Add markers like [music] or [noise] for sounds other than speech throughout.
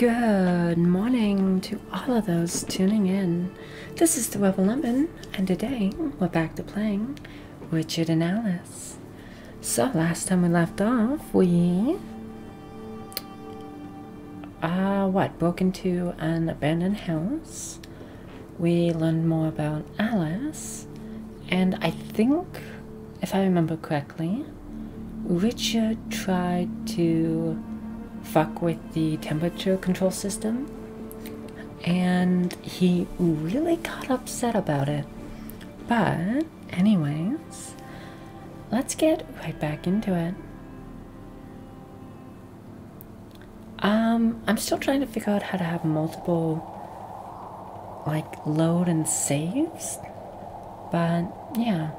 Good morning to all of those tuning in. This is the Rebel Lemon, and today we're back to playing Richard and Alice. So, last time we left off, we. Uh, what? Broke into an abandoned house. We learned more about Alice, and I think, if I remember correctly, Richard tried to fuck with the temperature control system and he really got upset about it. But, anyways, let's get right back into it. Um, I'm still trying to figure out how to have multiple, like, load and saves. But, yeah.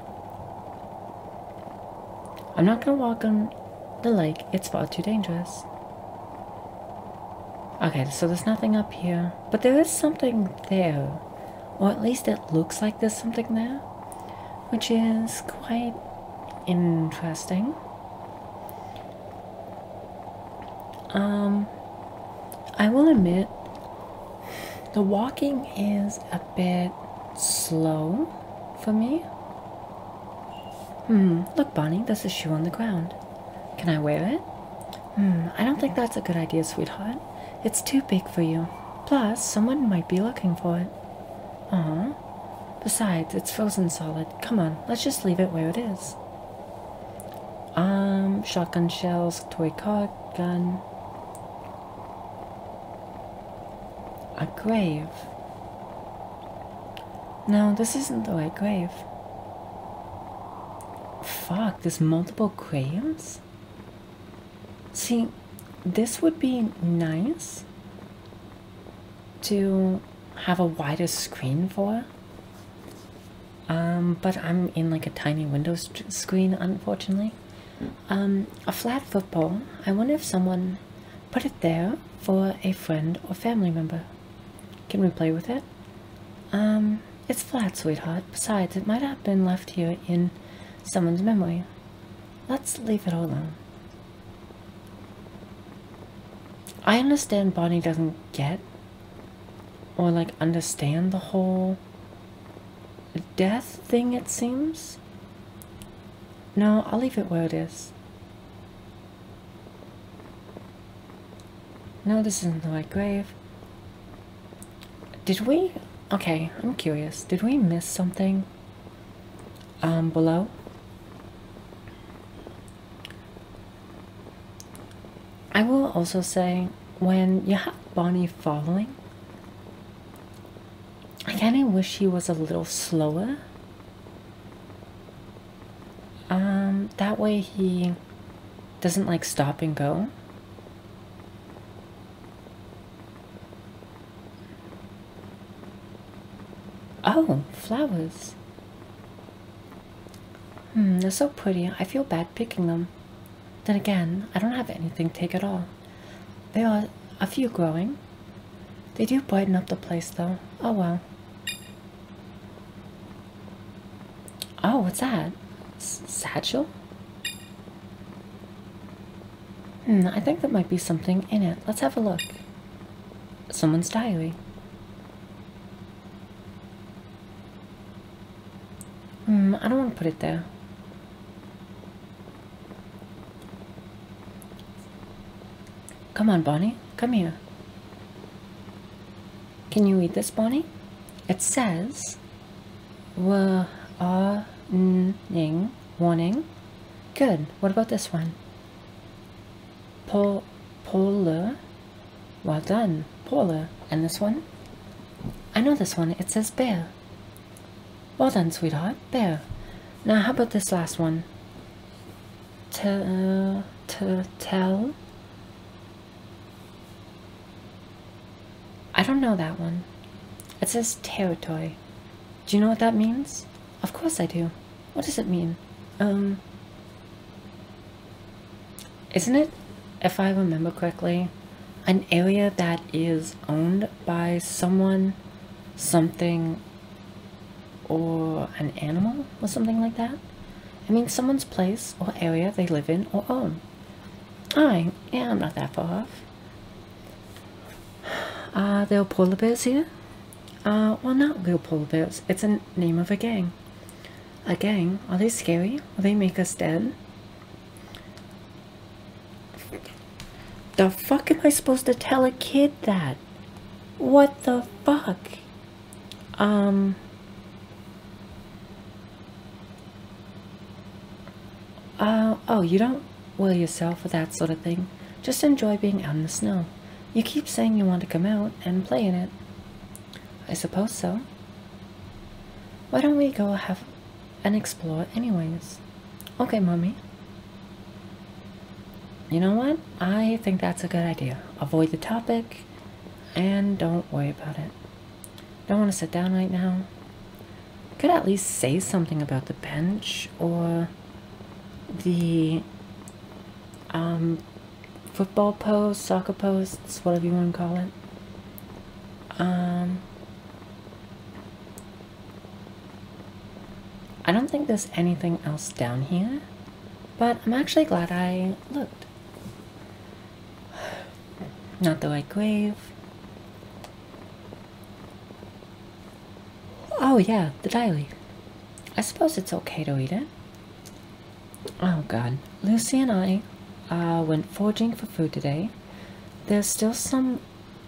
I'm not gonna walk on the lake, it's far too dangerous. Okay, so there's nothing up here, but there is something there. Or at least it looks like there's something there, which is quite interesting. Um, I will admit, the walking is a bit slow for me. Hmm, look, Barney, there's a shoe on the ground. Can I wear it? Hmm, I don't think that's a good idea, sweetheart. It's too big for you. Plus, someone might be looking for it. Uh. Besides, it's frozen solid. Come on, let's just leave it where it is. Um, shotgun shells, toy car, gun. A grave. No, this isn't the right grave. Fuck, there's multiple graves? See, this would be nice to have a wider screen for. Um, but I'm in like a tiny window screen, unfortunately. Um, a flat football. I wonder if someone put it there for a friend or family member. Can we play with it? Um, it's flat, sweetheart. Besides, it might have been left here in someone's memory. Let's leave it alone. I understand Barney doesn't get or like understand the whole death thing, it seems. No, I'll leave it where it is. No, this isn't the right grave. Did we? Okay, I'm curious. Did we miss something um, below? I will also say, when you have Barney following, I kind of wish he was a little slower. Um, that way he doesn't like stop and go. Oh, flowers. Hmm, they're so pretty. I feel bad picking them. Then again, I don't have anything take at all. There are a few growing. They do brighten up the place, though. Oh well. Oh, what's that? S satchel? Hmm, I think there might be something in it. Let's have a look. Someone's diary. Hmm, I don't want to put it there. Come on, Barney. Come here. Can you read this, Barney? It says, warning, warning. Good. What about this one? Polar. Well done. Polar. And this one? I know this one. It says bear. Well done, sweetheart. Bear. Now, how about this last one? To, uh, to tell I don't know that one. It says territory. Do you know what that means? Of course I do. What does it mean? Um, isn't it, if I remember correctly, an area that is owned by someone, something, or an animal, or something like that? I mean, someone's place or area they live in or own. Yeah, I'm not that far off. Uh, there are polar bears here? Uh, well, not real polar bears. It's a name of a gang. A gang? Are they scary? Will they make us dead? The fuck am I supposed to tell a kid that? What the fuck? Um. Uh, oh, you don't will yourself with that sort of thing. Just enjoy being out in the snow. You keep saying you want to come out and play in it. I suppose so. Why don't we go have and explore anyways? Okay, mommy. You know what? I think that's a good idea. Avoid the topic and don't worry about it. Don't want to sit down right now. Could at least say something about the bench or the um, football posts, soccer posts, whatever you want to call it. Um, I don't think there's anything else down here, but I'm actually glad I looked. [sighs] Not the right grave. Oh yeah, the diary. I suppose it's okay to read it. Oh god. Lucy and I uh, went foraging for food today. There's still some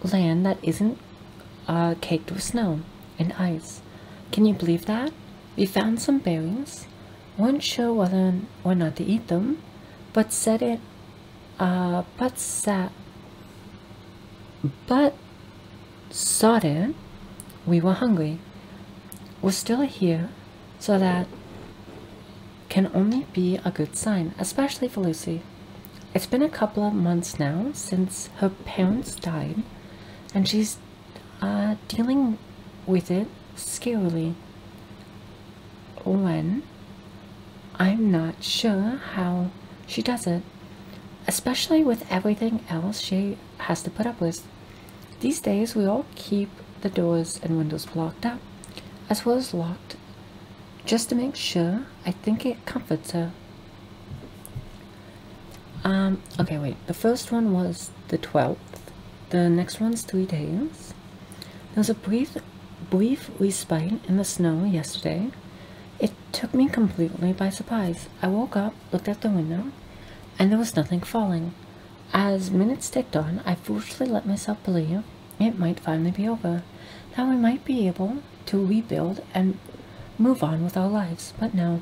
land that isn't uh, caked with snow and ice. Can you believe that? We found some berries. Weren't sure whether or not to eat them, but said it, uh, but sat, but saw it. We were hungry. We're still here, so that can only be a good sign, especially for Lucy. It's been a couple of months now since her parents died, and she's uh, dealing with it scarily. When I'm not sure how she does it, especially with everything else she has to put up with. These days, we all keep the doors and windows blocked up, as well as locked just to make sure, I think it comforts her. Um, okay, wait. The first one was the 12th. The next one's three days. There was a brief, brief respite in the snow yesterday. It took me completely by surprise. I woke up, looked out the window, and there was nothing falling. As minutes ticked on, I foolishly let myself believe it might finally be over, that we might be able to rebuild and move on with our lives, but no.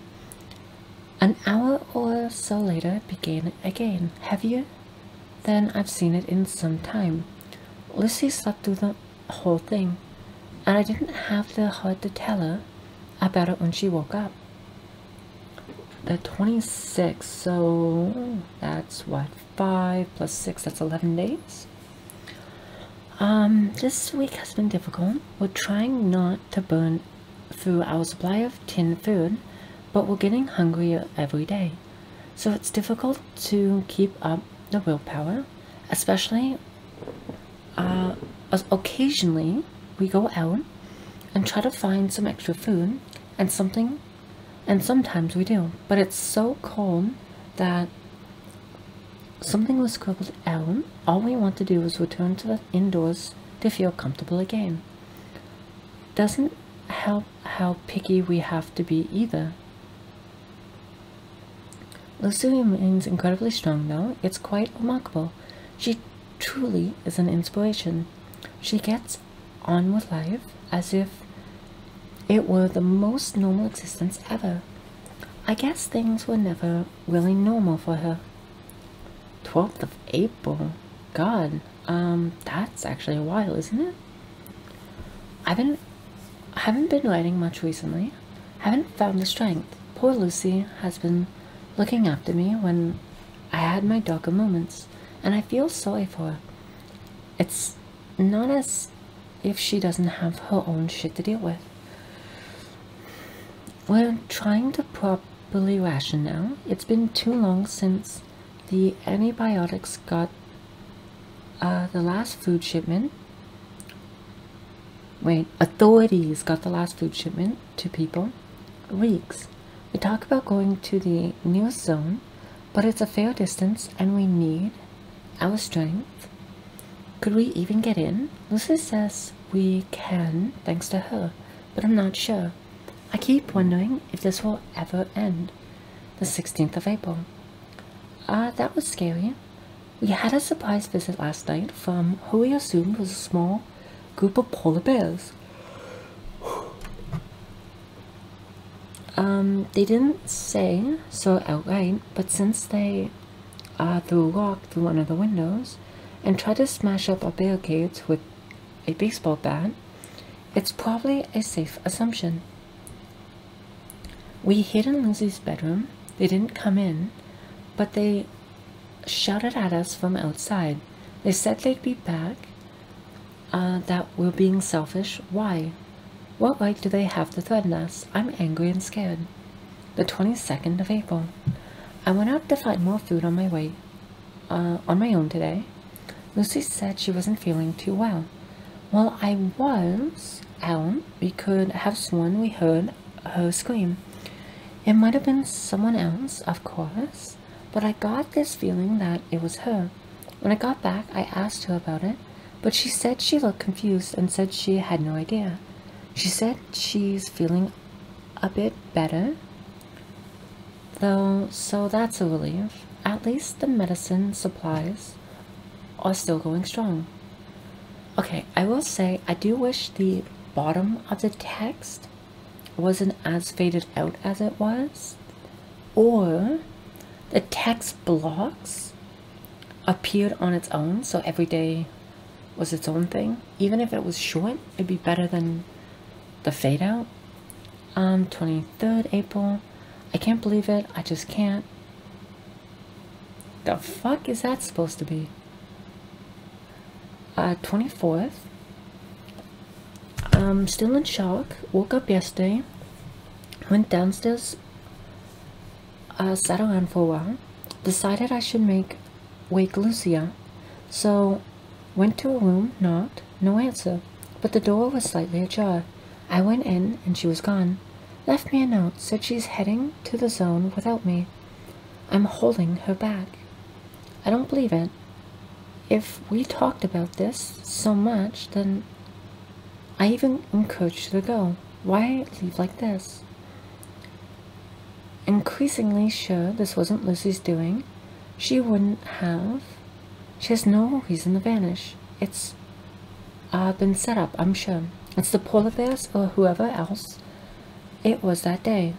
An hour or so later began again, heavier than I've seen it in some time. Lucy slept through the whole thing, and I didn't have the heart to tell her about it when she woke up. The 26th, so that's what, 5 plus 6, that's 11 days? Um, this week has been difficult. We're trying not to burn through our supply of tinned food, but we're getting hungrier every day. So it's difficult to keep up the willpower, especially uh, occasionally we go out and try to find some extra food and something, and sometimes we do, but it's so cold that something was scribbled out. All we want to do is return to the indoors to feel comfortable again. Doesn't help how picky we have to be either. Lucy remains incredibly strong though. It's quite remarkable. She truly is an inspiration. She gets on with life as if it were the most normal existence ever. I guess things were never really normal for her. 12th of April. God, um, that's actually a while, isn't it? I've been I haven't been writing much recently. Haven't found the strength. Poor Lucy has been looking after me when I had my darker moments, and I feel sorry for her. It's not as if she doesn't have her own shit to deal with. We're trying to properly ration now. It's been too long since the antibiotics got uh, the last food shipment Wait, authorities got the last food shipment to people. Weeks. We talk about going to the newest zone, but it's a fair distance and we need our strength. Could we even get in? Lucy says we can, thanks to her, but I'm not sure. I keep wondering if this will ever end. The 16th of April. Ah, uh, that was scary. We had a surprise visit last night from who we assumed was a small group of polar bears. Um, they didn't say so outright, but since they uh, threw a rock through one of the windows and tried to smash up our barricades with a baseball bat, it's probably a safe assumption. We hid in Lucy's bedroom. They didn't come in, but they shouted at us from outside. They said they'd be back, uh, that we're being selfish. Why? What right do they have to threaten us? I'm angry and scared. The 22nd of April. I went out to find more food on my way, uh, on my own today. Lucy said she wasn't feeling too well. Well, I was out, we could have sworn we heard her scream. It might have been someone else, of course, but I got this feeling that it was her. When I got back, I asked her about it, but she said she looked confused and said she had no idea. She said she's feeling a bit better, though, so that's a relief. At least the medicine supplies are still going strong. Okay, I will say I do wish the bottom of the text wasn't as faded out as it was, or the text blocks appeared on its own, so every day was its own thing. Even if it was short, it'd be better than the fade out. Um, 23rd April. I can't believe it. I just can't. The fuck is that supposed to be? Uh, 24th. Um, still in shock. Woke up yesterday. Went downstairs uh, sat around for a while, decided I should make wake Lucia, so went to a room, knocked, no answer, but the door was slightly ajar. I went in and she was gone. Left me a note, said she's heading to the zone without me. I'm holding her back. I don't believe it. If we talked about this so much, then I even encouraged her to go. Why leave like this? increasingly sure this wasn't Lucy's doing, she wouldn't have. She has no reason to vanish. It's uh, been set up, I'm sure. It's the polar bears or whoever else it was that day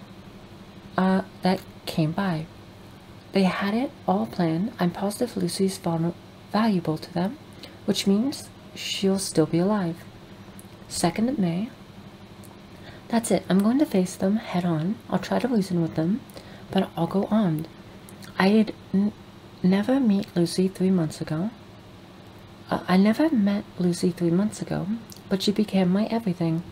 uh, that came by. They had it all planned. I'm positive Lucy's valuable to them, which means she'll still be alive. 2nd of May, that's it. I'm going to face them head on. I'll try to reason with them, but I'll go armed. I'd never meet Lucy three months ago. Uh, I never met Lucy three months ago, but she became my everything.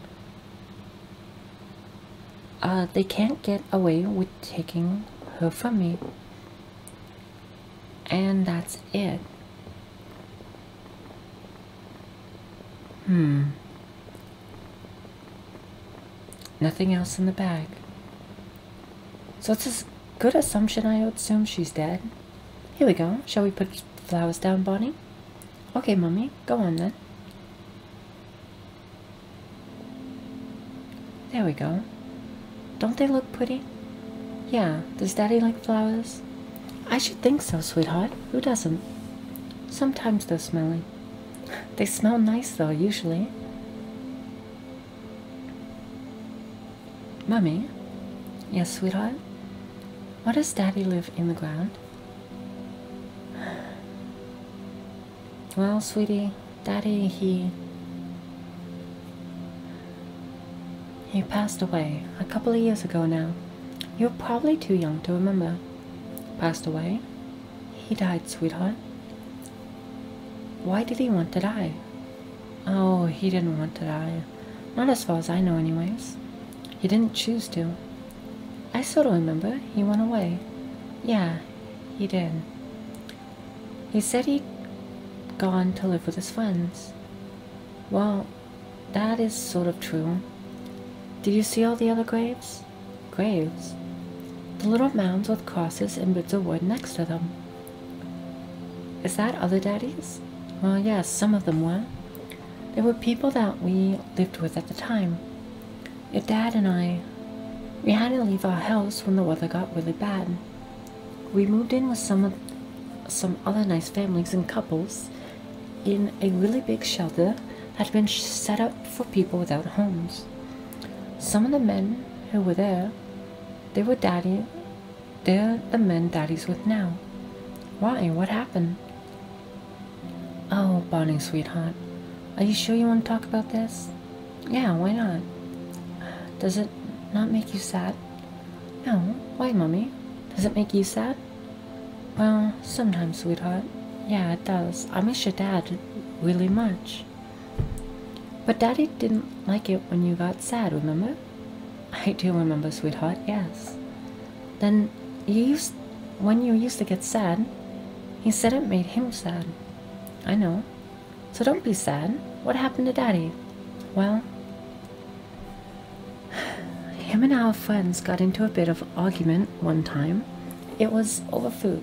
Uh, they can't get away with taking her from me. And that's it. Hmm. Nothing else in the bag. So it's a good assumption I assume she's dead. Here we go. Shall we put flowers down, Barney? Okay, Mummy. Go on then. There we go. Don't they look pretty? Yeah. Does Daddy like flowers? I should think so, sweetheart. Who doesn't? Sometimes they're smelly. [laughs] They smell nice, though, usually. Mummy? Yes, sweetheart? Why does Daddy live in the ground? [sighs] Well, sweetie, Daddy, he... He passed away a couple of years ago now. You're probably too young to remember. Passed away? He died, sweetheart. Why did he want to die? Oh, he didn't want to die. Not as far as I know, anyways. He didn't choose to. I sort of remember he went away. Yeah, he did. He said he'd gone to live with his friends. Well, that is sort of true. Did you see all the other graves? Graves? The little mounds with crosses and bits of wood next to them. Is that other daddies? Well, yes, some of them were. They were people that we lived with at the time. Your dad and I, we had to leave our house when the weather got really bad. We moved in with some of some other nice families and couples in a really big shelter that had been set up for people without homes. Some of the men who were there, they were daddy, they're the men daddy's with now. Why? What happened? Oh, Barney, sweetheart, are you sure you want to talk about this? Yeah, why not? Does it not make you sad? No, why, Mummy? Does it make you sad? Well, sometimes, sweetheart. Yeah, it does. I miss your dad really much. But Daddy didn't like it when you got sad, remember? [laughs] I do remember, sweetheart, yes. Then you used when you used to get sad, he said it made him sad. I know. So don't be sad. What happened to Daddy? Well, [sighs] him and our friends got into a bit of argument one time. It was over food.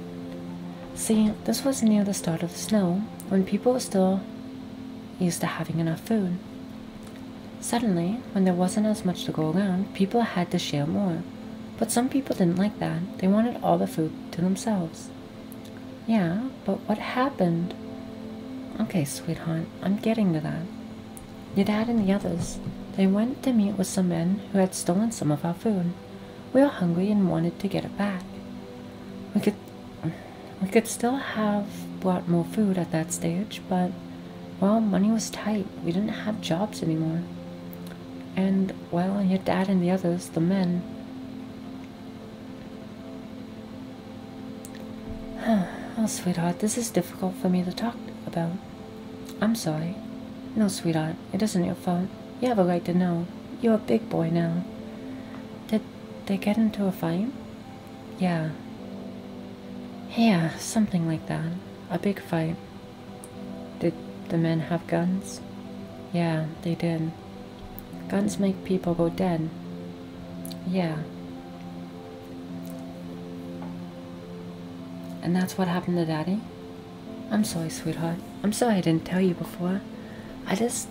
See, this was near the start of the snow, when people were still used to having enough food. Suddenly, when there wasn't as much to go around, people had to share more. But some people didn't like that. They wanted all the food to themselves. Yeah, but what happened? Okay, sweetheart, I'm getting to that. Your dad and the others, they went to meet with some men who had stolen some of our food. We were hungry and wanted to get it back. We could we could still have brought more food at that stage, but well, money was tight. We didn't have jobs anymore. And well, your dad and the others, the men. [sighs] oh, sweetheart, this is difficult for me to talk about. I'm sorry. No, sweetheart, it isn't your fault. You have a right to know. You're a big boy now. Did they get into a fight? Yeah, yeah, something like that. A big fight. Did the men have guns? Yeah, they did. Guns make people go dead. Yeah. And that's what happened to Daddy? I'm sorry, sweetheart. I'm sorry I didn't tell you before. I just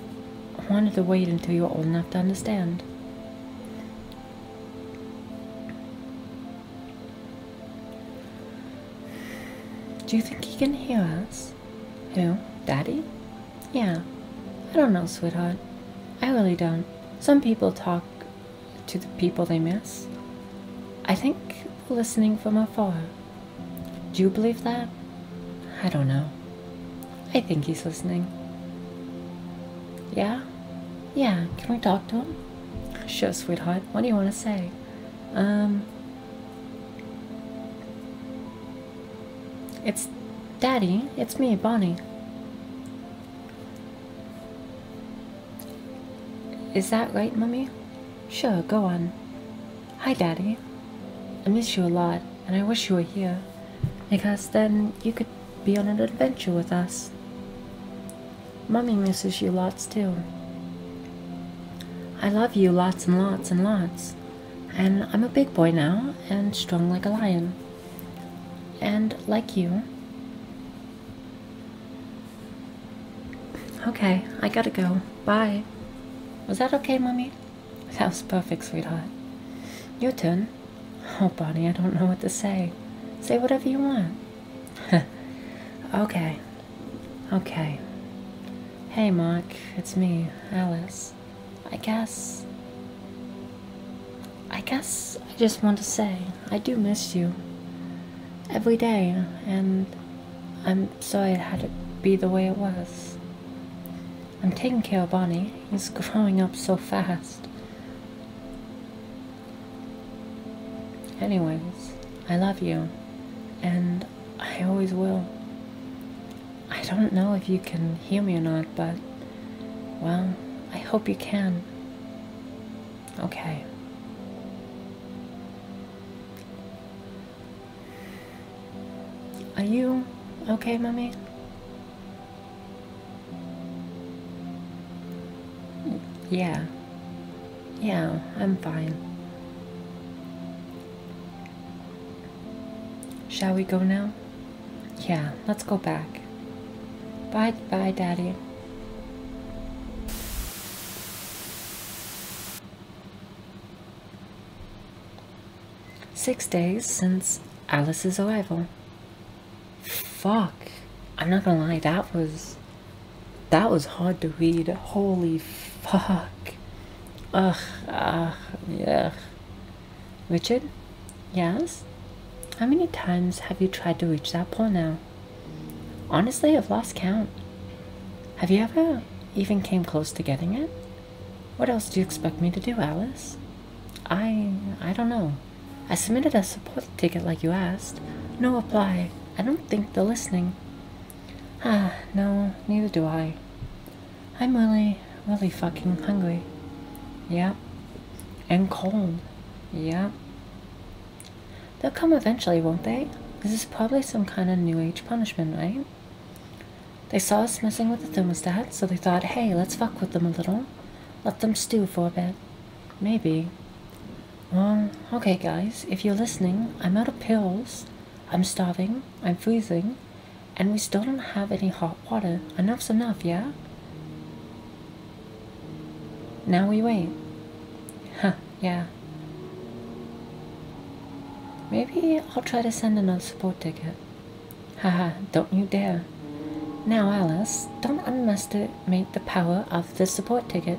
wanted to wait until you were old enough to understand. Do you think he can hear us? Who? Daddy? Yeah. I don't know, sweetheart. I really don't. Some people talk to the people they miss. I think listening from afar. Do you believe that? I don't know. I think he's listening. Yeah? Yeah, can we talk to him? Sure, sweetheart. What do you want to say? Um, It's Daddy. It's me, Barney. Is that right, Mummy? Sure, go on. Hi, Daddy. I miss you a lot, and I wish you were here, because then you could be on an adventure with us. Mummy misses you lots, too. I love you lots and lots and lots, and I'm a big boy now, and strong like a lion and like you. Okay, I gotta go. Bye. Was that okay, Mummy? That was perfect, sweetheart. Your turn. Oh, Barney, I don't know what to say. Say whatever you want. [laughs] okay. Okay. Hey, Mark, it's me, Alice. I guess. I guess I just want to say I do miss you every day, and I'm sorry it had to be the way it was. I'm taking care of Barney. He's growing up so fast. Anyways, I love you, and I always will. I don't know if you can hear me or not, but, well, I hope you can. Okay. Are you okay, Mummy? Yeah. Yeah, I'm fine. Shall we go now? Yeah, let's go back. Bye, bye, Daddy. Six days since Alice's arrival. Fuck. I'm not gonna lie, that was. That was hard to read. Holy fuck. Ugh, ugh, yeah. Richard? Yes? How many times have you tried to reach that point now? Honestly, I've lost count. Have you ever even came close to getting it? What else do you expect me to do, Alice? I... I don't know. I submitted a support ticket like you asked. No reply. I don't think they're listening. Ah, no, neither do I. I'm really, really fucking hungry. Yep. And cold. Yep. They'll come eventually, won't they? This is probably some kind of new age punishment, right? They saw us messing with the thermostat, so they thought, hey, let's fuck with them a little. Let them stew for a bit. Maybe. Well, okay, guys, if you're listening, I'm out of pills. I'm starving, I'm freezing, and we still don't have any hot water. Enough's enough, yeah? Now we wait. Huh, yeah. Maybe I'll try to send another support ticket. Haha, don't you dare. Now, Alice, don't underestimate the power of the support ticket.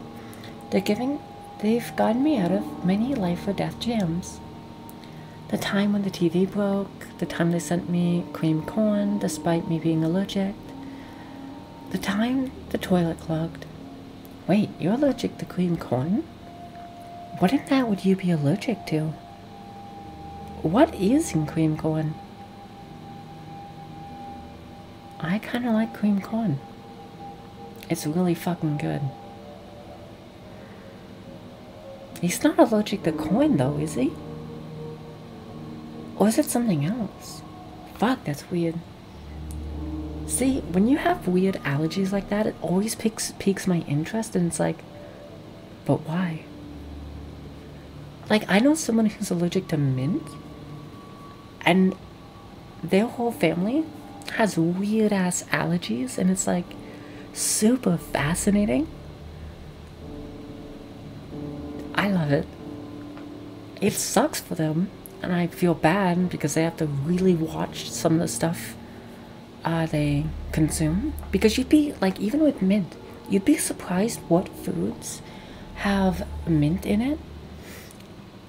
They're giving, they've gotten me out of many life or death jams. The time when the TV broke, the time they sent me cream corn despite me being allergic, the time the toilet clogged. Wait, you're allergic to cream corn? What in that would you be allergic to? What is in cream corn? I kind of like cream corn. It's really fucking good. He's not allergic to corn though, is he? Or is it something else? Fuck, that's weird. See, when you have weird allergies like that, it always piques, piques my interest, and it's like, but why? Like, I know someone who's allergic to mint, and their whole family has weird ass allergies, and it's like super fascinating. I love it. It sucks for them and I feel bad because they have to really watch some of the stuff uh, they consume. Because you'd be like, even with mint, you'd be surprised what foods have mint in it,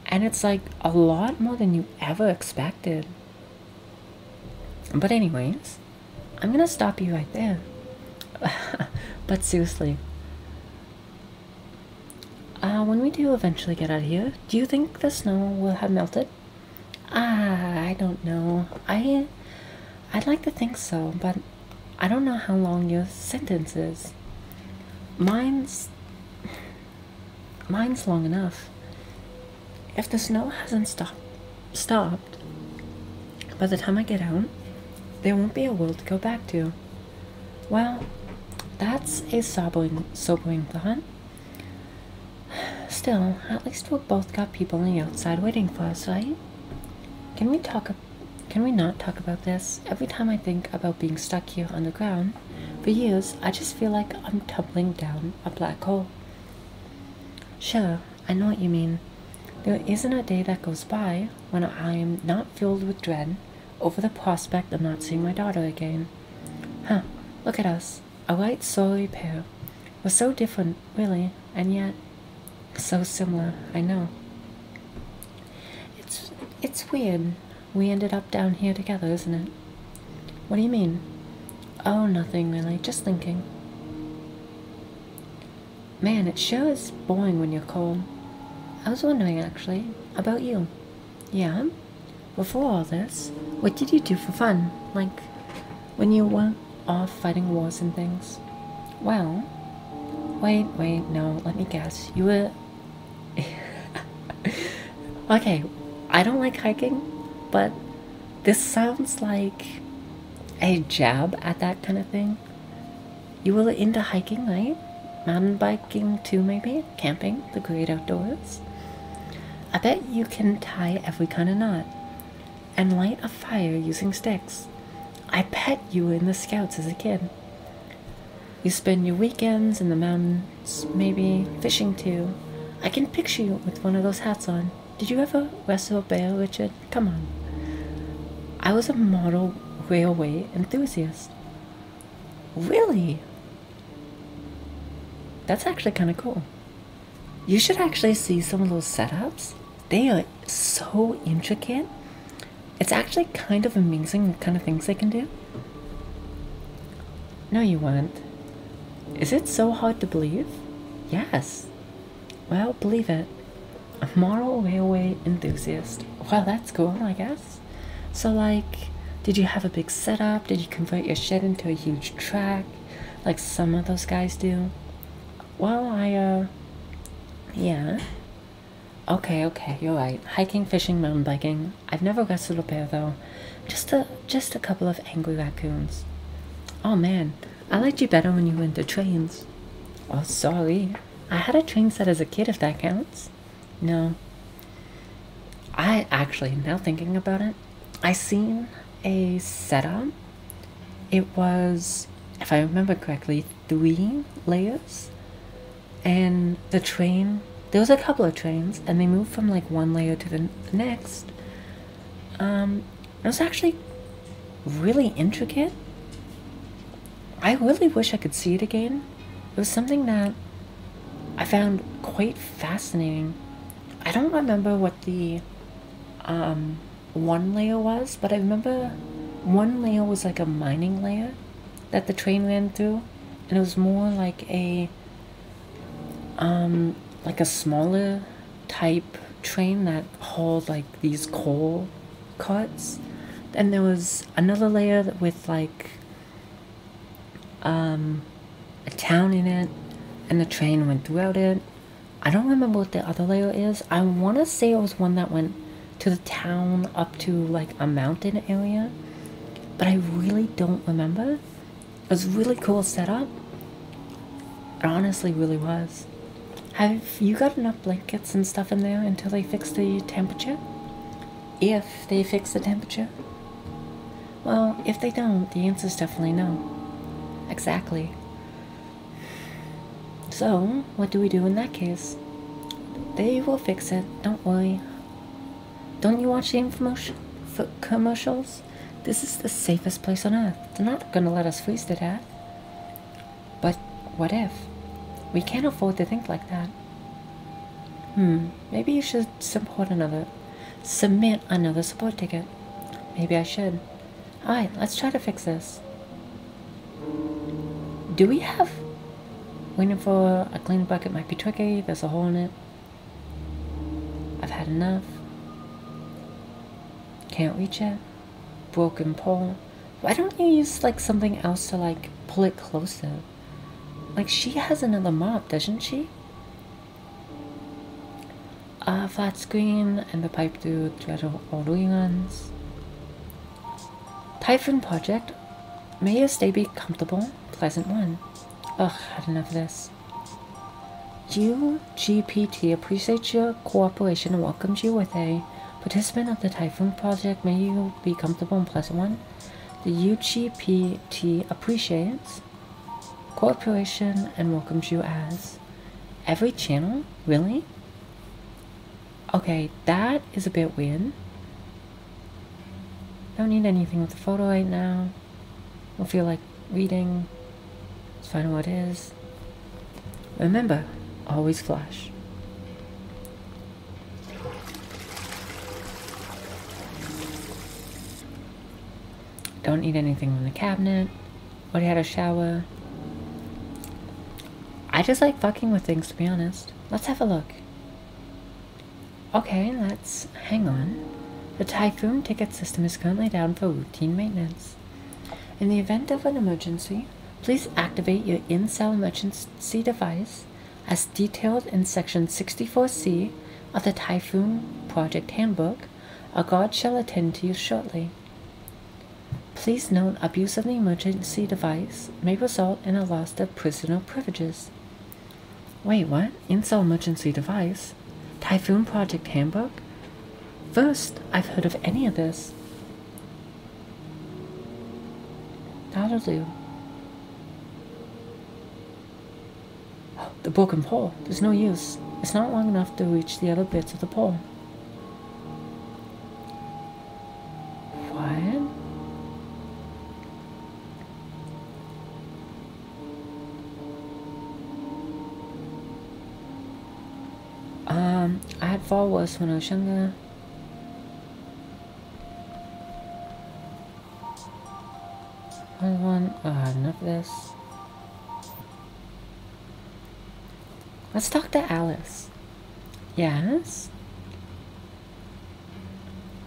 and it's like a lot more than you ever expected. But anyways, I'm gonna stop you right there. [laughs] but seriously, uh, when we do eventually get out of here, do you think the snow will have melted? Ah, I don't know. I I'd like to think so, but I don't know how long your sentence is. Mine's mine's long enough. If the snow hasn't stopped stopped, by the time I get out, there won't be a world to go back to. Well, that's a sobering sobering thought. Still, at least we've both got people on the outside waiting for us, right? Can we talk? Can we not talk about this? Every time I think about being stuck here on the ground for years, I just feel like I'm tumbling down a black hole. Sure, I know what you mean. There isn't a day that goes by when I am not filled with dread over the prospect of not seeing my daughter again. Huh, look at us, a white sorry pair. We're so different, really, and yet so similar, I know. It's, it's weird. We ended up down here together, isn't it? What do you mean? Oh, nothing really. Just thinking. Man, it sure is boring when you're cold. I was wondering, actually, about you. Yeah? Before all this, what did you do for fun? Like, when you went off fighting wars and things? Well, wait, wait, no, let me guess. You were. [laughs] okay, I don't like hiking, but this sounds like a jab at that kind of thing. You were into hiking, right? Mountain biking too, maybe? Camping, the great outdoors? I bet you can tie every kind of knot and light a fire using sticks. I bet you were in the scouts as a kid. You spend your weekends in the mountains, maybe fishing too. I can picture you with one of those hats on. Did you ever wrestle a bear, Richard? Come on. I was a model railway enthusiast. Really? That's actually kind of cool. You should actually see some of those setups. They are so intricate. It's actually kind of amazing the kind of things they can do. No, you weren't. Is it so hard to believe? Yes. Well, believe it. A model railway enthusiast. Well, that's cool, I guess. So, like, did you have a big setup? Did you convert your shed into a huge track, like some of those guys do? Well, I, uh, yeah. Okay, okay, you're right. Hiking, fishing, mountain biking. I've never wrestled a bear though. Just a, just a couple of angry raccoons. Oh man, I liked you better when you went to trains. Oh, sorry. I had a train set as a kid, if that counts. No. I actually, now thinking about it, I seen a setup. It was, if I remember correctly, three layers. And the train, there was a couple of trains, and they moved from like one layer to the next. Um, it was actually really intricate. I really wish I could see it again. It was something that I found quite fascinating. I don't remember what the um, one layer was, but I remember one layer was like a mining layer that the train ran through, and it was more like a um like a smaller type train that hauled like these coal carts. And there was another layer with like um a town in it and the train went throughout it. I don't remember what the other layer is. I want to say it was one that went to the town up to like a mountain area, but I really don't remember. It was really cool setup. It honestly really was. Have you got enough blankets and stuff in there until they fix the temperature? If they fix the temperature? Well, if they don't, the answer's definitely no. Exactly. So, what do we do in that case? They will fix it, don't worry. Don't you watch the infomercial commercials? This is the safest place on earth. They're not gonna let us freeze to death. But what if? We can't afford to think like that. Hmm, maybe you should support another. Submit another support ticket. Maybe I should. Alright, let's try to fix this. Do we have... Waiting for a clean bucket might be tricky. There's a hole in it. I've had enough. Can't reach it. Broken pole. Why don't you use like something else to like pull it closer? Like she has another mop, doesn't she? A flat screen and the pipe thread all reruns. Typhoon project. May your stay be comfortable, pleasant one. Ugh, had enough of this. You, GPT, appreciates your cooperation and welcomes you with a participant of the Typhoon Project. May you be comfortable and pleasant one. The UGPT appreciates cooperation and welcomes you as every channel? Really? Okay, that is a bit weird. Don't need anything with the photo right now. Don't feel like reading. Let's find out what it is. Remember, always flash. Don't need anything in the cabinet. Already had a shower. I just like fucking with things, to be honest. Let's have a look. Okay, let's hang on. The Typhoon ticket system is currently down for routine maintenance. In the event of an emergency, please activate your in-cell emergency device as detailed in section 64C of the Typhoon Project Handbook. A guard shall attend to you shortly. Please note abuse of the emergency device may result in a loss of prisoner privileges. Wait, what? In-cell emergency device? Typhoon Project Handbook? First, I've heard of any of this. That'll do. The broken pole. There's no use. It's not long enough to reach the other bits of the pole. I had fall worse when I one. Uh, enough of this. Let's talk to Alice. Yes?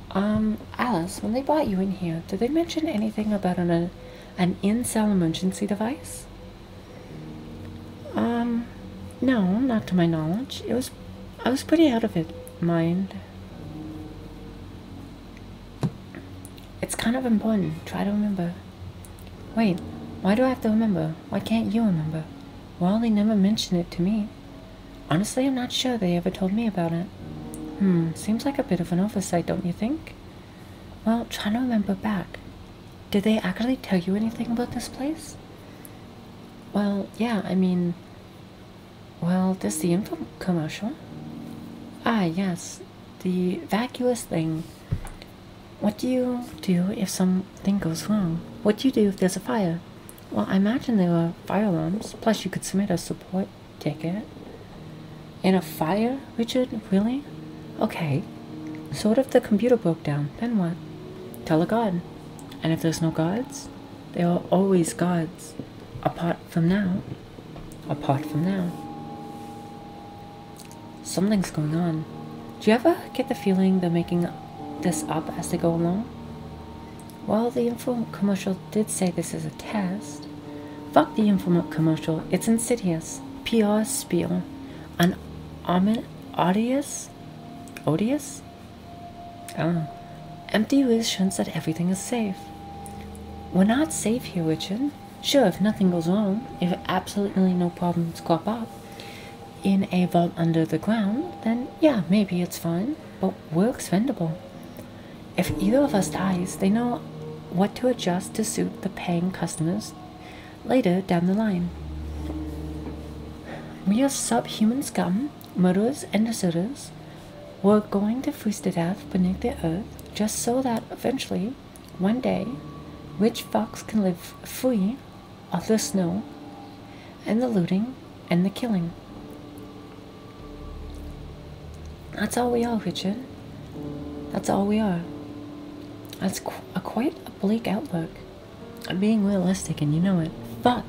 Um, Alice, when they brought you in here, did they mention anything about an, an in-cell emergency device? Um, no, not to my knowledge. It was, I was pretty out of it, mind. It's kind of important. Try to remember. Wait, why do I have to remember? Why can't you remember? Well, they never mentioned it to me. Honestly, I'm not sure they ever told me about it. Hmm, seems like a bit of an oversight, don't you think? Well, try to remember back. Did they actually tell you anything about this place? Well, yeah, I mean... Well, there's the info commercial. Ah, yes, the vacuous thing. What do you do if something goes wrong? What do you do if there's a fire? Well, I imagine there are fire alarms. Plus, you could submit a support ticket. In a fire, Richard? Really? Okay. So what if the computer broke down? Then what? Tell a god. And if there's no gods? There are always gods. Apart from now. Apart from now. Something's going on. Do you ever get the feeling they're making this up as they go along? Well, the info commercial did say this is a test. Fuck the info commercial. It's insidious. PR spiel. An ominous. odious? Odious? I. Empty reassurance that everything is safe. We're not safe here, Richard. Sure, if nothing goes wrong, if absolutely no problems crop up in a vault under the ground, then yeah, maybe it's fine. But we're expendable. If either of us dies, they know what to adjust to suit the paying customers later down the line. We are subhuman scum, murderers and deserters. We're going to freeze to death beneath the earth just so that eventually, one day, rich fucks can live free of the snow and the looting and the killing. That's all we are, Richard. That's all we are. That's qu a quite a bleak outlook. I'm being realistic and you know it. Fuck.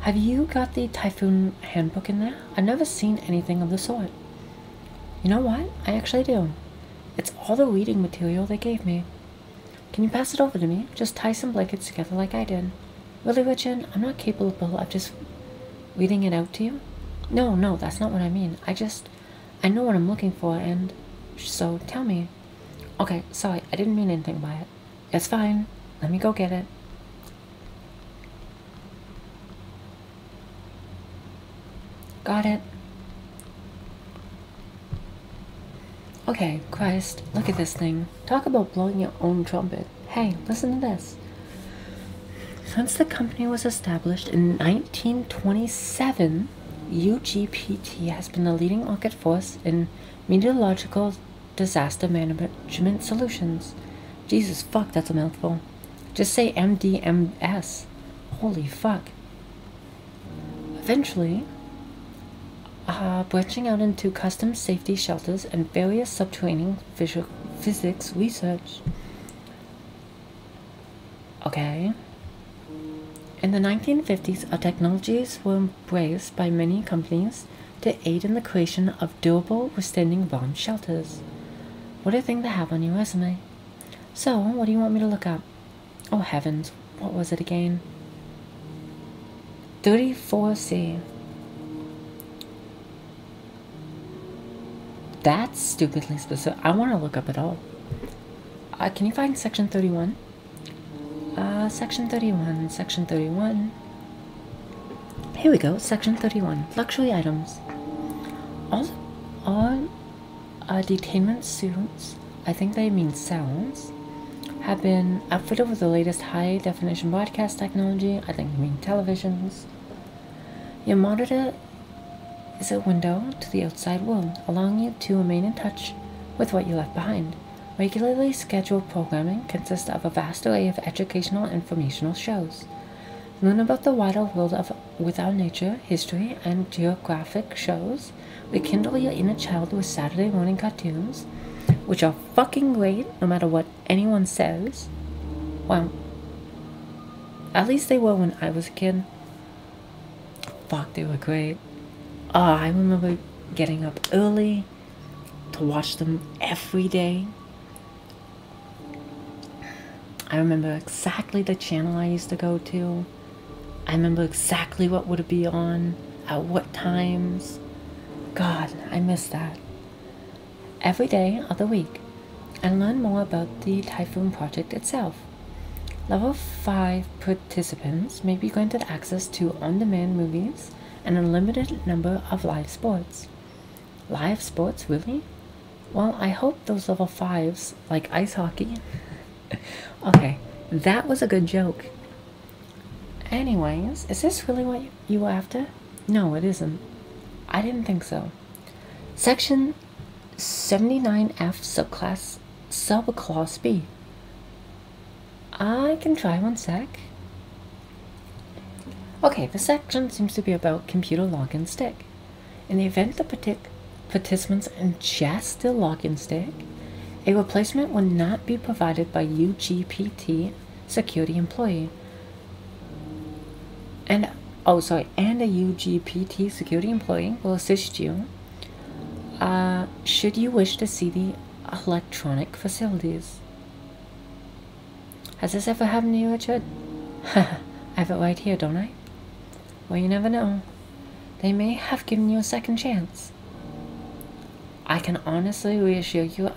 Have you got the Typhoon handbook in there? I've never seen anything of the sort. You know what? I actually do. It's all the reading material they gave me. Can you pass it over to me? Just tie some blankets together like I did. Really, Richard? I'm not capable of just reading it out to you. No, no, that's not what I mean. I just, I know what I'm looking for, and so tell me. Okay, sorry, I didn't mean anything by it. It's fine. Let me go get it. Got it. Okay, Christ, look at this thing. Talk about blowing your own trumpet. Hey, listen to this. Since the company was established in 1927, UGPT has been the leading market force in meteorological disaster management solutions. Jesus fuck, that's a mouthful. Just say MDMS. Holy fuck. Eventually, uh, branching out into custom safety shelters and various subterranean physics research. Okay. In the 1950s, our technologies were embraced by many companies to aid in the creation of durable, withstanding bomb shelters. What a thing to have on your resume. So, what do you want me to look up? Oh heavens, what was it again? 34C. That's stupidly specific. I want to look up it all. Uh, can you find section 31? Uh, section 31, section 31. Here we go, section 31. Luxury items. All, all uh, detainment suits, I think they mean cells, have been outfitted with the latest high definition broadcast technology. I think they mean televisions. Your monitor is a window to the outside world, allowing you to remain in touch with what you left behind. Regularly scheduled programming consists of a vast array of educational and informational shows. Learn about the wider world of without nature, history, and geographic shows. Rekindle your inner child with Saturday morning cartoons, which are fucking great no matter what anyone says. Well, at least they were when I was a kid. Fuck, they were great. Oh, I remember getting up early to watch them every day. I remember exactly the channel I used to go to. I remember exactly what would be on at what times. God, I miss that. Every day of the week, and learn more about the Typhoon Project itself. Level 5 participants may be granted access to on demand movies and a limited number of live sports. Live sports, really? Well, I hope those level 5s, like ice hockey. [laughs] okay, that was a good joke. Anyways, is this really what you were after? No, it isn't. I didn't think so. Section 79F subclass subclass B. I can try one sec. Okay, the section seems to be about computer login stick. In the event the partic participants ingest the login stick, a replacement will not be provided by UGPT security employee. And oh sorry, and a UGPT security employee will assist you uh, should you wish to see the electronic facilities. Has this ever happened to you, Richard? [laughs] I have it right here, don't I? Well, you never know. They may have given you a second chance. I can honestly reassure you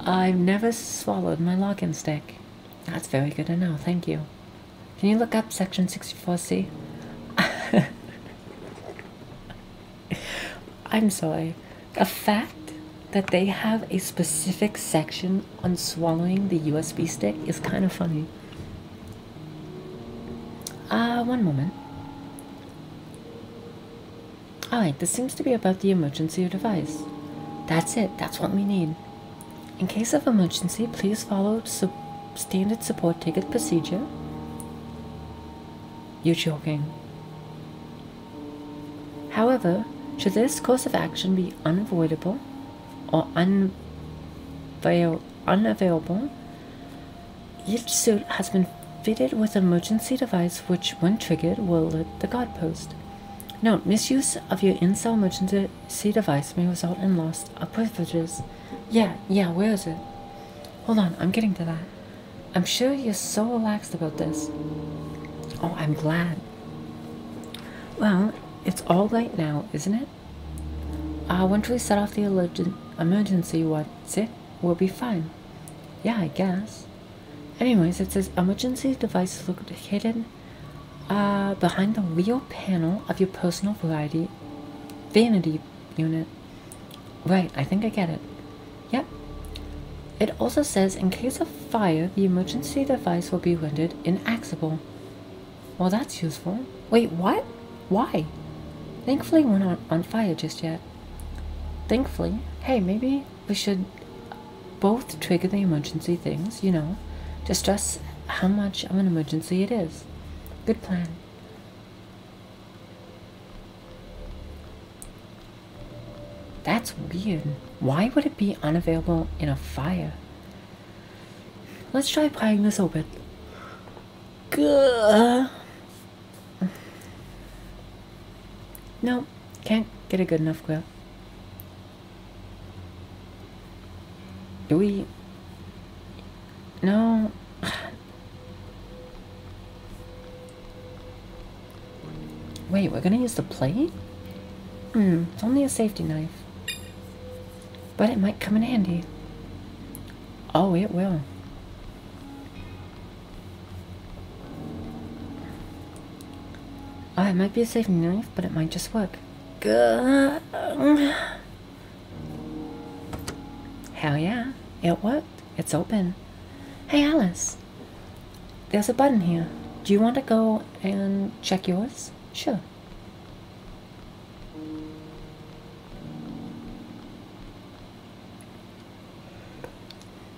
I've [laughs] never swallowed my login stick. That's very good to know, thank you. Can you look up section 64C? [laughs] I'm sorry. The fact that they have a specific section on swallowing the USB stick is kind of funny. Uh, one moment. Alright, this seems to be about the emergency device. That's it, that's what we need. In case of emergency, please follow su standard support ticket procedure. You're joking. However, should this course of action be unavoidable or unavail unavailable, each suit has been fitted with an emergency device which, when triggered, will alert the guard post. Note, misuse of your in-cell emergency device may result in loss of privileges. Yeah, yeah, where is it? Hold on, I'm getting to that. I'm sure you're so relaxed about this. Oh, I'm glad. Well, it's all right now, isn't it? Uh, once we set off the emergency, what's it? We'll be fine. Yeah, I guess. Anyways, it says emergency device located uh, behind the rear panel of your personal variety vanity unit. Right, I think I get it. Yep. It also says in case of fire, the emergency device will be rendered inaccessible. Well, that's useful. Wait, what? Why? Thankfully, we're not on fire just yet. Thankfully, hey, maybe we should both trigger the emergency things, you know, to stress how much of an emergency it is. Good plan. That's weird. Why would it be unavailable in a fire? Let's try prying this open. Gah. No, can't get a good enough grip. Do we? No. Wait, we're gonna use the plate? Hmm, it's only a safety knife. But it might come in handy. Oh, it will. Oh, it might be a safety knife, but it might just work. Hell yeah, it worked. It's open. Hey Alice, there's a button here. do you want to go and check yours? Sure.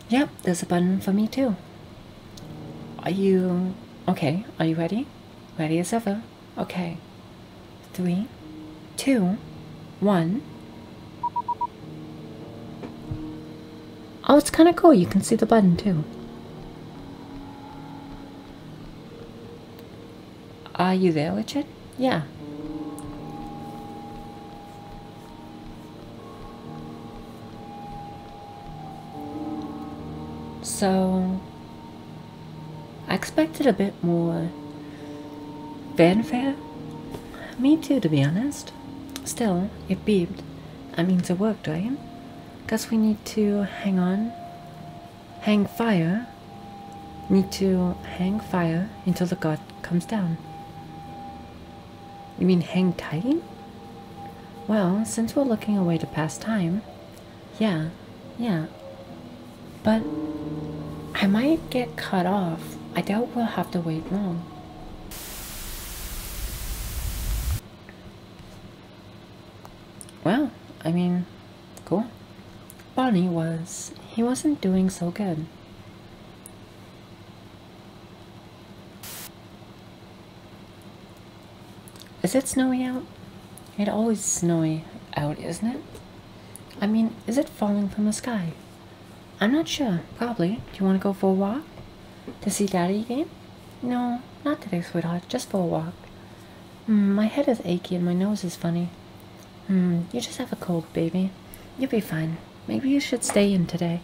Yep, there's a button for me too. Are you okay? Are you ready? Ready as ever. Okay. Three, two, one. Oh, it's kind of cool. You can see the button too. Are you there, Richard? Yeah. So, I expected a bit more fanfare. Me too, to be honest. Still, it beeped. That means it worked, right? Guess we need to hang on. Hang fire. Need to hang fire until the god comes down. You mean hang tight? Well, since we're looking away to pass time, yeah, yeah. But I might get cut off. I doubt we'll have to wait long. Well, I mean, cool. Barney was. He wasn't doing so good. Is it snowy out? It always snowy out, isn't it? I mean, is it falling from the sky? I'm not sure. Probably. Do you want to go for a walk? To see Daddy again? No, not today, sweetheart. Just for a walk. Mm, my head is achy and my nose is funny. Hmm, you just have a cold, baby. You'll be fine. Maybe you should stay in today.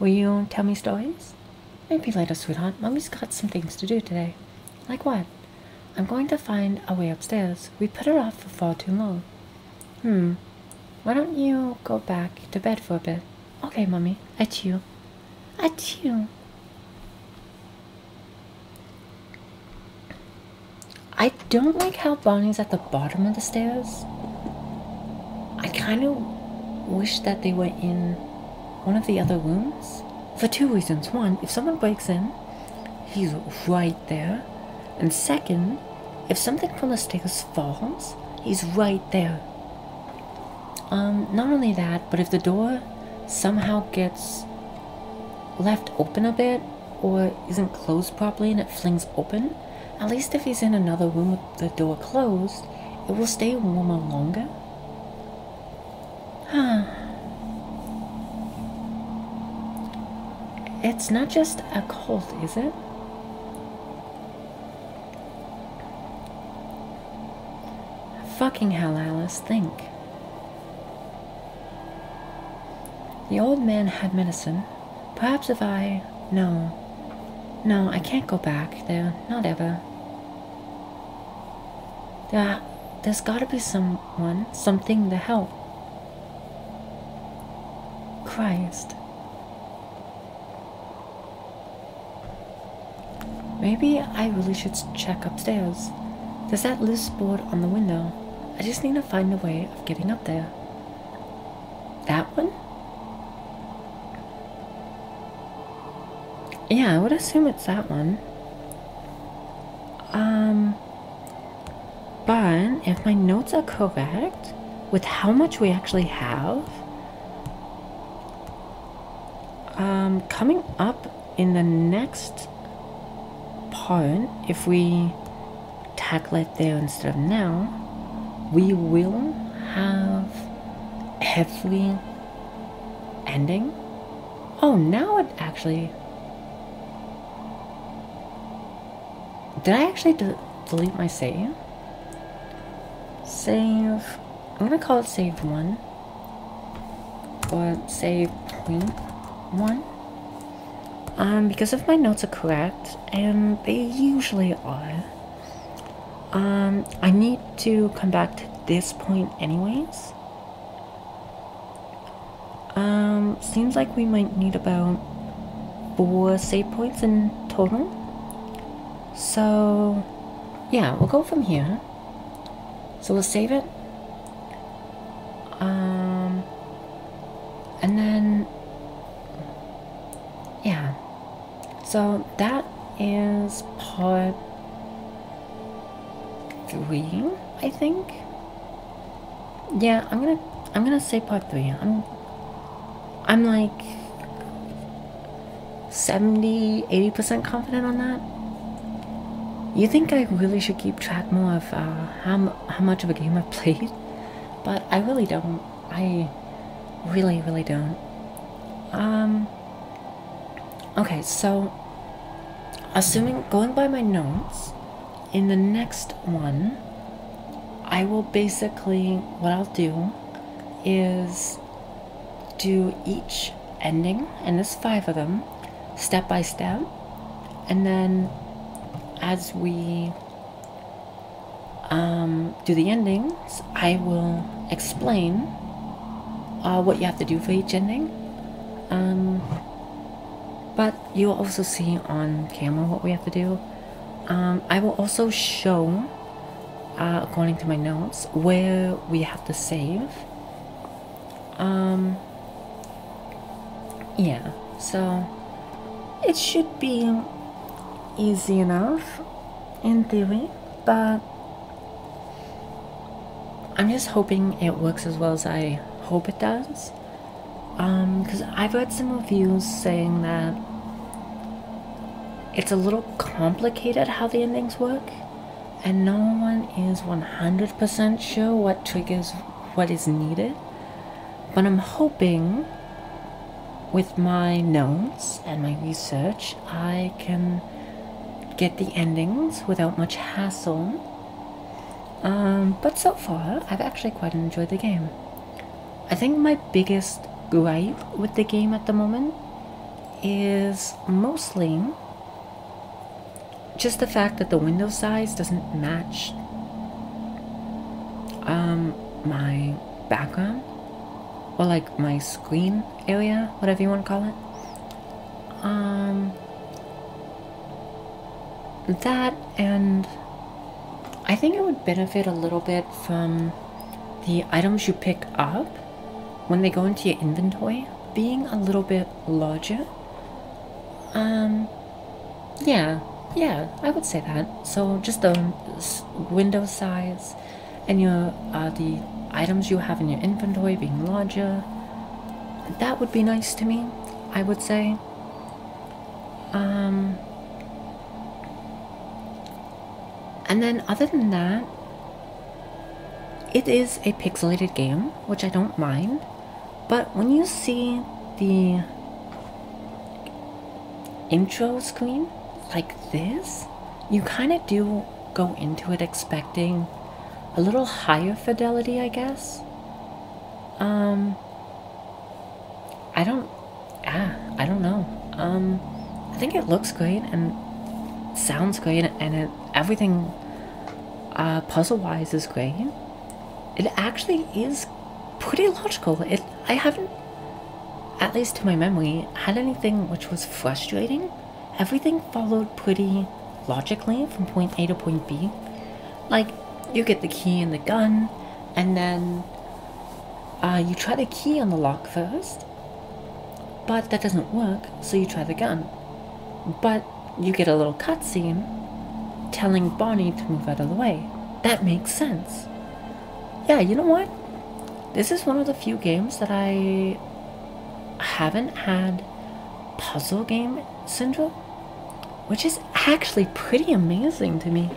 Will you tell me stories? Maybe later, sweetheart. Mommy's got some things to do today. Like what? I'm going to find a way upstairs. We put her off for far too long. Hmm. Why don't you go back to bed for a bit? Okay, Mummy. Adieu. Adieu. I don't like how Barney's at the bottom of the stairs. I kind of wish that they were in one of the other rooms. For two reasons. One, if someone breaks in, he's right there. And second, if something from the stairs falls, he's right there. Um, not only that, but if the door somehow gets left open a bit or isn't closed properly and it flings open, at least if he's in another room with the door closed, it will stay warmer longer. Huh. [sighs] It's not just a cold, is it? Fucking hell, Alice, think. The old man had medicine. Perhaps if I. No. No, I can't go back there. Not ever. There, there's gotta be someone, something to help. Christ. Maybe I really should check upstairs. There's that list board on the window. I just need to find a way of getting up there. That one? Yeah, I would assume it's that one. Um, but if my notes are correct, with how much we actually have, um, coming up in the next part, if we tackle it there instead of now, we will have every ending. Oh, now it actually Did I actually de delete my save? Save. I'm gonna call it save one. Or save point one. Um, because if my notes are correct, and they usually are, um, I need to come back to this point anyways. Um, seems like we might need about four save points in total. So, yeah, we'll go from here. So we'll save it. Um, and then, yeah. So that is part three, I think. Yeah, I'm gonna I'm gonna say part three. I'm I'm like 70 80% confident on that. You think I really should keep track more of uh, how, how much of a game I've played? [laughs] But I really don't. I really, really don't. Um. Okay, so assuming going by my notes, in the next one, I will basically what I'll do is do each ending, and there's five of them, step by step, and then as we um, do the endings, I will explain uh, what you have to do for each ending. Um, but you'll also see on camera what we have to do. Um, I will also show, uh, according to my notes, where we have to save. Um, yeah, so it should be easy enough in theory, but I'm just hoping it works as well as I hope it does. Um, because I've read some reviews saying that it's a little complicated how the endings work, and no one is 100% sure what triggers what is needed. But I'm hoping with my notes and my research, I can get the endings without much hassle. Um, but so far, I've actually quite enjoyed the game. I think my biggest gripe with the game at the moment is mostly just the fact that the window size doesn't match um, my background or like my screen area, whatever you want to call it. Um, that and I think it would benefit a little bit from the items you pick up when they go into your inventory being a little bit larger. Um, yeah, yeah, I would say that. So just the window size and your uh, the items you have in your inventory being larger. That would be nice to me, I would say. Um, And then, other than that, it is a pixelated game, which I don't mind. But when you see the intro screen like this, you kind of do go into it expecting a little higher fidelity, I guess. Um, I don't, ah, I don't know. Um, I think it looks great and sounds great and it everything uh, puzzle-wise is great. It actually is pretty logical. It I haven't, at least to my memory, had anything which was frustrating. Everything followed pretty logically from point A to point B. Like, you get the key and the gun, and then uh, you try the key on the lock first, but that doesn't work, so you try the gun. But you get a little cutscene telling Barney to move out of the way. That makes sense. Yeah, you know what? This is one of the few games that I haven't had puzzle game syndrome, which is actually pretty amazing to me.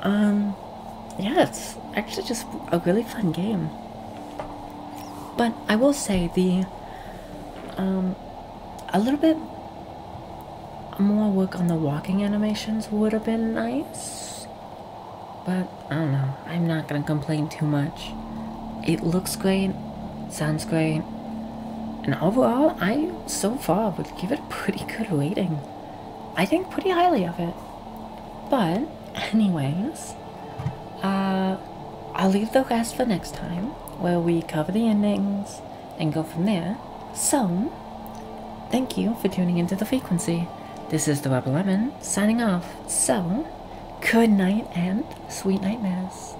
Um, yeah, it's actually just a really fun game. But I will say the, um, a little bit more work on the walking animations would have been nice. But I don't know. I'm not gonna complain too much. It looks great, sounds great, and overall, I so far would give it a pretty good rating. I think pretty highly of it. But, anyways, uh, I'll leave the rest for next time, where we cover the endings and go from there. So, thank you for tuning into the frequency. This is the Rebel Lemon signing off. So, good night and sweet nightmares.